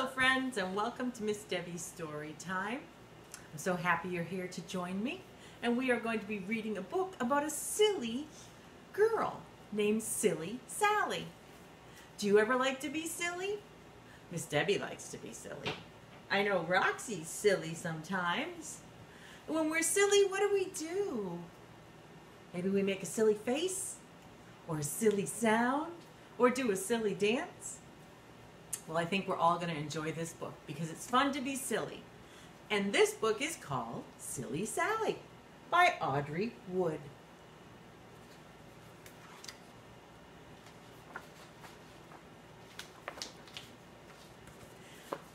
Hello friends and welcome to Miss Debbie's Story Time. I'm so happy you're here to join me and we are going to be reading a book about a silly girl named Silly Sally. Do you ever like to be silly? Miss Debbie likes to be silly. I know Roxy's silly sometimes. When we're silly, what do we do? Maybe we make a silly face or a silly sound or do a silly dance. Well, I think we're all going to enjoy this book because it's fun to be silly. And this book is called Silly Sally by Audrey Wood.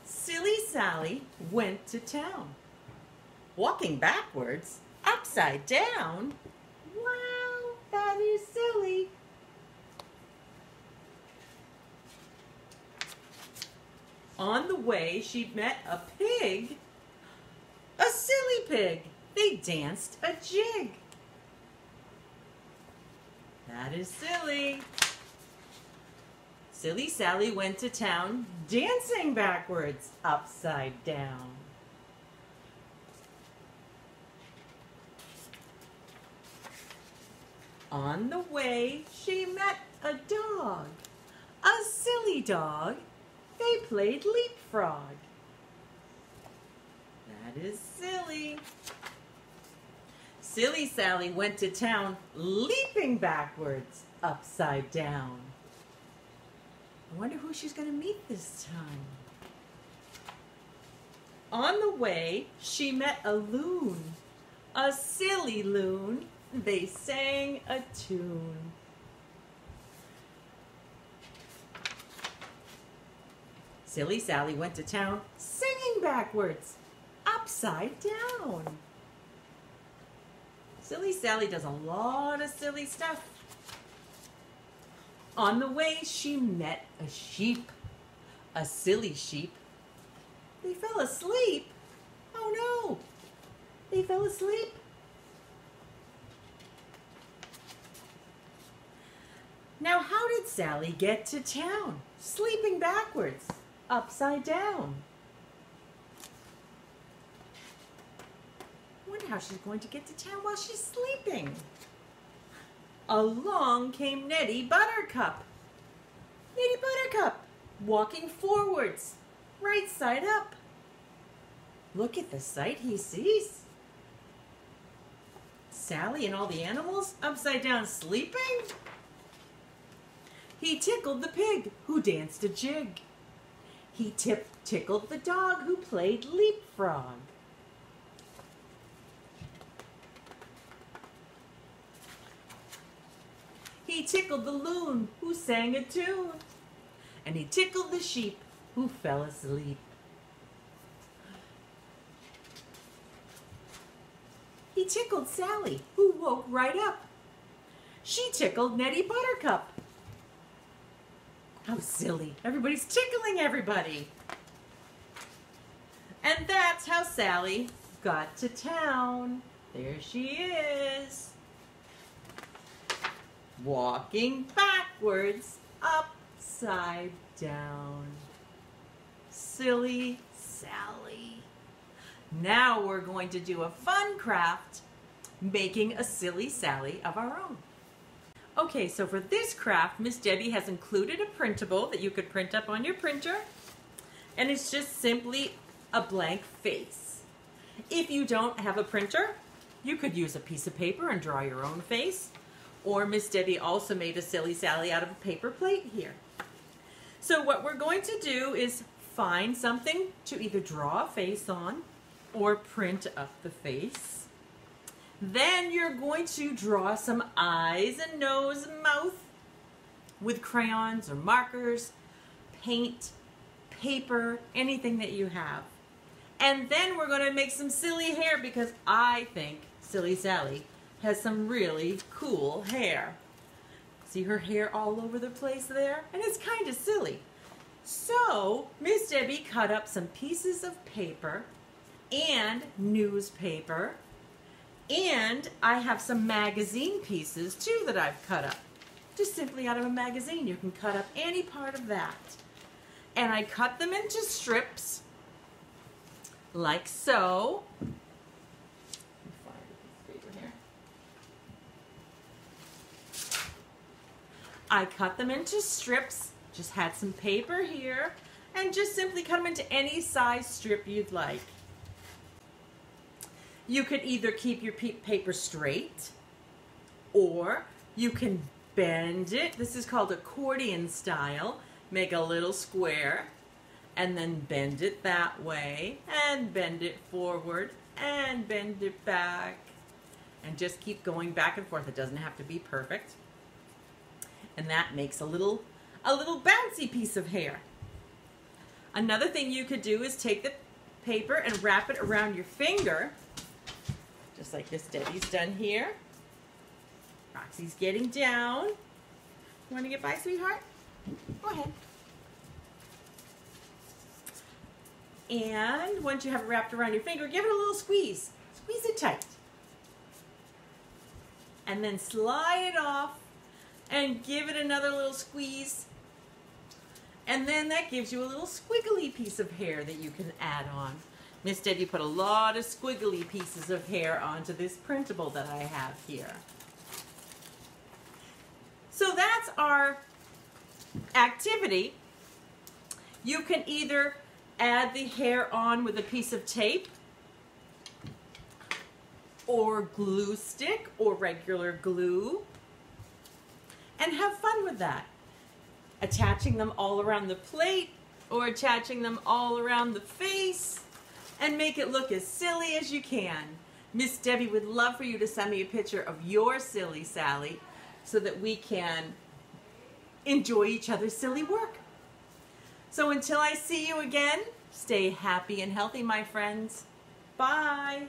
Silly Sally went to town. Walking backwards, upside down. Wow, that is silly. On the way, she met a pig. A silly pig. They danced a jig. That is silly. Silly Sally went to town dancing backwards, upside down. On the way, she met a dog. A silly dog they played leapfrog. That is silly. Silly Sally went to town leaping backwards, upside down. I wonder who she's going to meet this time. On the way, she met a loon, a silly loon. They sang a tune. Silly Sally went to town singing backwards, upside down. Silly Sally does a lot of silly stuff. On the way, she met a sheep, a silly sheep. They fell asleep. Oh no, they fell asleep. Now, how did Sally get to town? Sleeping backwards upside down. wonder how she's going to get to town while she's sleeping. Along came Neddy Buttercup. Neddy Buttercup, walking forwards, right side up. Look at the sight he sees. Sally and all the animals upside down sleeping? He tickled the pig who danced a jig. He tip tickled the dog who played leapfrog. He tickled the loon who sang a tune. And he tickled the sheep who fell asleep. He tickled Sally, who woke right up. She tickled Neddy Buttercup, how silly. Everybody's tickling everybody. And that's how Sally got to town. There she is. Walking backwards, upside down. Silly Sally. Now we're going to do a fun craft, making a silly Sally of our own. Okay, so for this craft, Miss Debbie has included a printable that you could print up on your printer. And it's just simply a blank face. If you don't have a printer, you could use a piece of paper and draw your own face. Or Miss Debbie also made a Silly Sally out of a paper plate here. So what we're going to do is find something to either draw a face on or print up the face. Then you're going to draw some eyes and nose and mouth with crayons or markers, paint, paper, anything that you have. And then we're going to make some silly hair because I think Silly Sally has some really cool hair. See her hair all over the place there? And it's kind of silly. So Miss Debbie cut up some pieces of paper and newspaper and I have some magazine pieces too that I've cut up. Just simply out of a magazine. You can cut up any part of that. and I cut them into strips like so. I cut them into strips, just had some paper here, and just simply cut them into any size strip you'd like. You could either keep your paper straight, or you can bend it. This is called accordion style. Make a little square, and then bend it that way, and bend it forward, and bend it back, and just keep going back and forth. It doesn't have to be perfect and that makes a little a little bouncy piece of hair. Another thing you could do is take the paper and wrap it around your finger, just like this Debbie's done here. Roxy's getting down. You want to get by, sweetheart? Go ahead. And once you have it wrapped around your finger, give it a little squeeze. Squeeze it tight. And then slide it off and give it another little squeeze. And then that gives you a little squiggly piece of hair that you can add on. Miss Debbie put a lot of squiggly pieces of hair onto this printable that I have here. So that's our activity. You can either add the hair on with a piece of tape or glue stick or regular glue and have fun with that. Attaching them all around the plate or attaching them all around the face and make it look as silly as you can. Miss Debbie would love for you to send me a picture of your silly Sally so that we can enjoy each other's silly work. So until I see you again, stay happy and healthy, my friends. Bye.